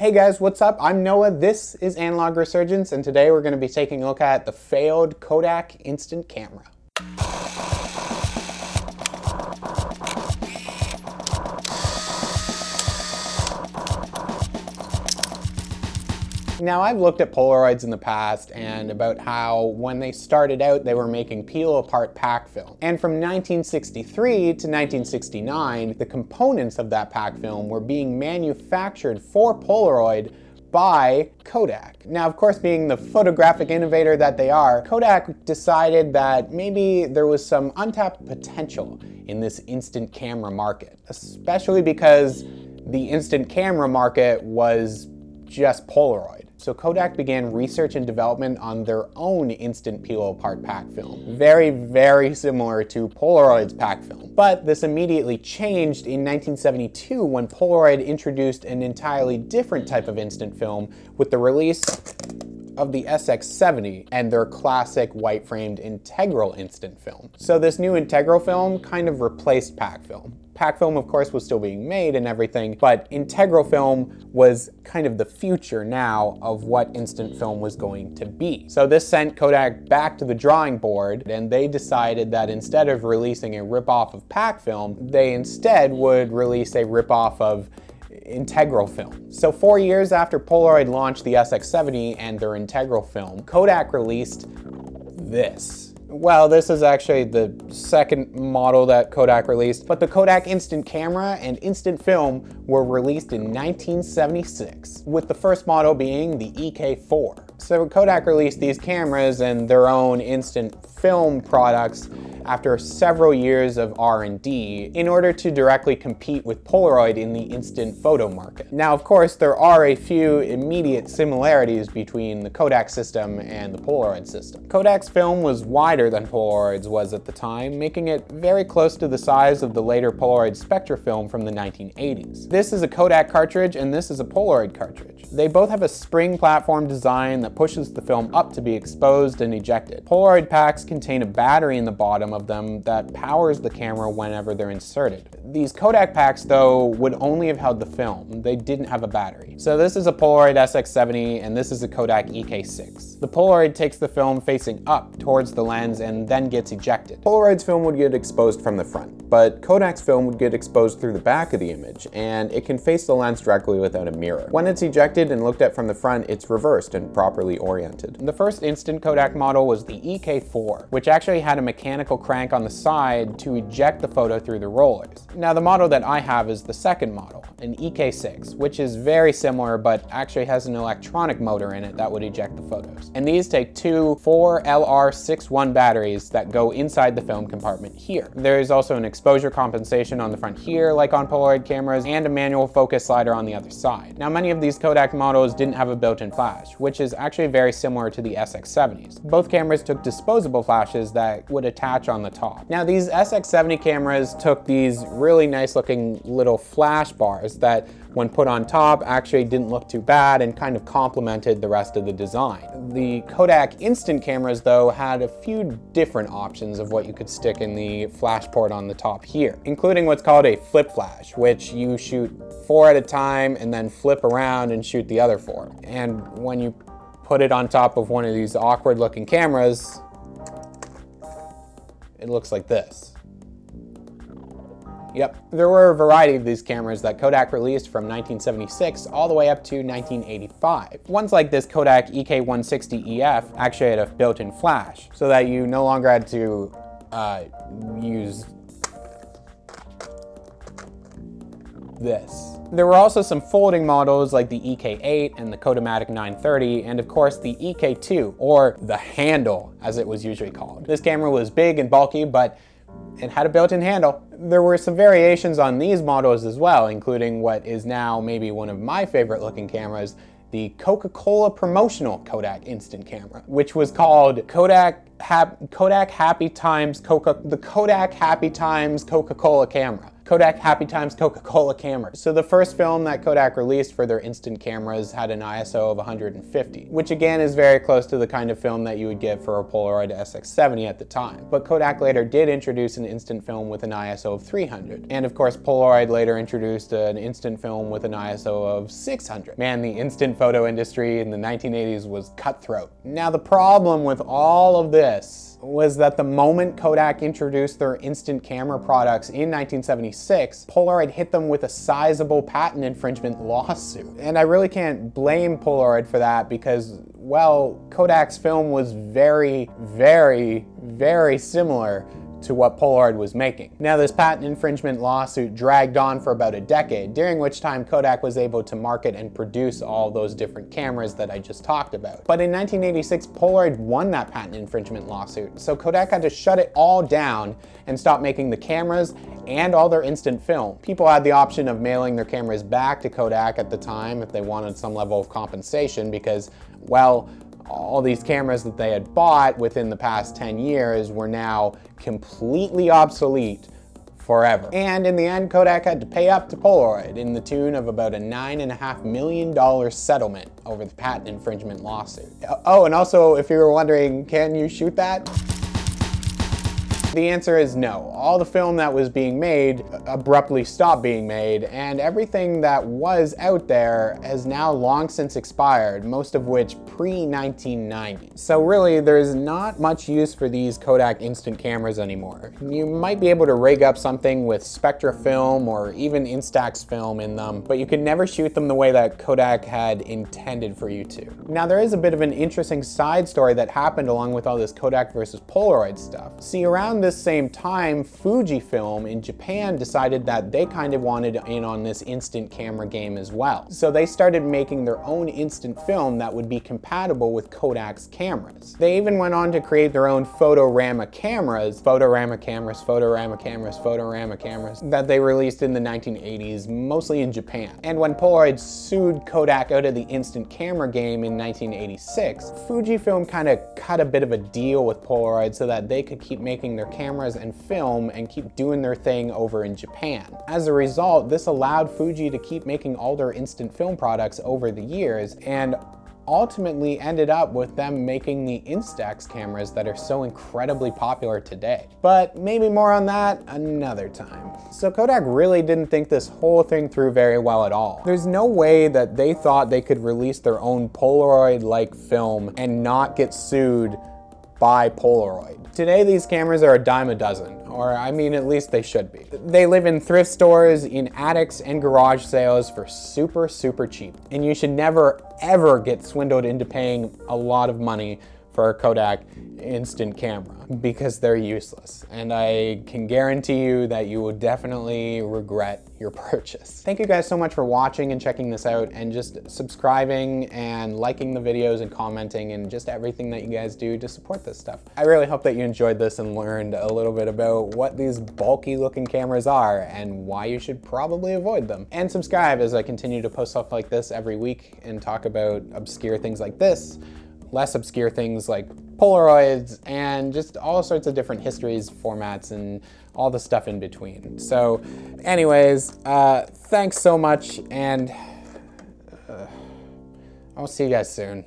Hey guys, what's up? I'm Noah, this is Analog Resurgence, and today we're going to be taking a look at the failed Kodak Instant Camera. Now, I've looked at Polaroids in the past and about how when they started out, they were making peel apart pack film. And from 1963 to 1969, the components of that pack film were being manufactured for Polaroid by Kodak. Now, of course, being the photographic innovator that they are, Kodak decided that maybe there was some untapped potential in this instant camera market, especially because the instant camera market was just Polaroid. So Kodak began research and development on their own instant peel apart pack film. Very, very similar to Polaroid's pack film. But this immediately changed in 1972 when Polaroid introduced an entirely different type of instant film with the release of the SX70 and their classic white framed integral instant film. So this new integral film kind of replaced pack film. Pack film, of course, was still being made and everything, but integral film was kind of the future now of what instant film was going to be. So this sent Kodak back to the drawing board, and they decided that instead of releasing a ripoff of pack film, they instead would release a ripoff of integral film. So four years after Polaroid launched the SX70 and their integral film, Kodak released this. Well, this is actually the second model that Kodak released, but the Kodak Instant Camera and Instant Film were released in 1976, with the first model being the EK4. So Kodak released these cameras and their own instant film products after several years of R&D in order to directly compete with Polaroid in the instant photo market. Now, of course, there are a few immediate similarities between the Kodak system and the Polaroid system. Kodak's film was wider than Polaroid's was at the time, making it very close to the size of the later Polaroid Spectra film from the 1980s. This is a Kodak cartridge and this is a Polaroid cartridge. They both have a spring platform design that pushes the film up to be exposed and ejected. Polaroid packs contain a battery in the bottom of them that powers the camera whenever they're inserted. These Kodak packs, though, would only have held the film. They didn't have a battery. So this is a Polaroid SX70 and this is a Kodak EK6. The Polaroid takes the film facing up towards the lens and then gets ejected. Polaroid's film would get exposed from the front, but Kodak's film would get exposed through the back of the image, and it can face the lens directly without a mirror. When it's ejected and looked at from the front, it's reversed and properly oriented. The first instant Kodak model was the EK4, which actually had a mechanical crank on the side to eject the photo through the rollers. Now the model that I have is the second model, an EK6, which is very similar but actually has an electronic motor in it that would eject the photos. And these take two 4LR61 batteries that go inside the film compartment here. There is also an exposure compensation on the front here, like on Polaroid cameras, and a manual focus slider on the other side. Now many of these Kodak models didn't have a built-in flash, which is actually very similar to the SX70s. Both cameras took disposable flashes that would attach on the top. Now these SX70 cameras took these really nice looking little flash bars that when put on top actually didn't look too bad and kind of complemented the rest of the design. The Kodak instant cameras though had a few different options of what you could stick in the flash port on the top here, including what's called a flip flash, which you shoot four at a time and then flip around and shoot the other four. And when you put it on top of one of these awkward looking cameras, it looks like this. Yep, there were a variety of these cameras that Kodak released from 1976 all the way up to 1985. Ones like this Kodak EK160EF actually had a built-in flash, so that you no longer had to uh, use this. There were also some folding models like the EK8 and the Kodamatic 930, and of course the EK2, or the handle as it was usually called. This camera was big and bulky, but it had a built-in handle. There were some variations on these models as well, including what is now maybe one of my favorite looking cameras, the Coca-Cola promotional Kodak instant camera, which was called Kodak, Kodak Happy Times Coca, the Kodak Happy Times Coca-Cola camera. Kodak Happy Times Coca-Cola cameras. So the first film that Kodak released for their instant cameras had an ISO of 150, which again is very close to the kind of film that you would get for a Polaroid SX70 at the time. But Kodak later did introduce an instant film with an ISO of 300. And of course, Polaroid later introduced an instant film with an ISO of 600. Man, the instant photo industry in the 1980s was cutthroat. Now the problem with all of this was that the moment Kodak introduced their instant camera products in 1976, Polaroid hit them with a sizable patent infringement lawsuit. And I really can't blame Polaroid for that because, well, Kodak's film was very, very, very similar to what Polaroid was making. Now this patent infringement lawsuit dragged on for about a decade, during which time Kodak was able to market and produce all those different cameras that I just talked about. But in 1986, Polaroid won that patent infringement lawsuit, so Kodak had to shut it all down and stop making the cameras and all their instant film. People had the option of mailing their cameras back to Kodak at the time if they wanted some level of compensation because, well, all these cameras that they had bought within the past 10 years were now completely obsolete forever. And in the end, Kodak had to pay up to Polaroid in the tune of about a $9.5 million settlement over the patent infringement lawsuit. Uh, oh, and also, if you were wondering, can you shoot that? The answer is no. All the film that was being made abruptly stopped being made, and everything that was out there has now long since expired, most of which pre-1990. So really, there's not much use for these Kodak instant cameras anymore. You might be able to rig up something with Spectra film or even Instax film in them, but you can never shoot them the way that Kodak had intended for you to. Now there is a bit of an interesting side story that happened along with all this Kodak versus Polaroid stuff. See, around this same time, Fujifilm in Japan decided that they kind of wanted in on this instant camera game as well. So they started making their own instant film that would be compatible with Kodak's cameras. They even went on to create their own Fotorama cameras, Fotorama cameras, Fotorama cameras, Fotorama cameras, that they released in the 1980s, mostly in Japan. And when Polaroid sued Kodak out of the instant camera game in 1986, Fujifilm kind of cut a bit of a deal with Polaroid so that they could keep making their cameras and film and keep doing their thing over in Japan. As a result, this allowed Fuji to keep making all their instant film products over the years and ultimately ended up with them making the Instax cameras that are so incredibly popular today. But maybe more on that another time. So Kodak really didn't think this whole thing through very well at all. There's no way that they thought they could release their own Polaroid-like film and not get sued by Polaroid. Today these cameras are a dime a dozen, or I mean at least they should be. They live in thrift stores, in attics and garage sales for super, super cheap. And you should never ever get swindled into paying a lot of money for a Kodak instant camera because they're useless. And I can guarantee you that you will definitely regret your purchase. Thank you guys so much for watching and checking this out and just subscribing and liking the videos and commenting and just everything that you guys do to support this stuff. I really hope that you enjoyed this and learned a little bit about what these bulky looking cameras are and why you should probably avoid them. And subscribe as I continue to post stuff like this every week and talk about obscure things like this less obscure things like Polaroids and just all sorts of different histories, formats, and all the stuff in between. So anyways, uh, thanks so much and uh, I'll see you guys soon.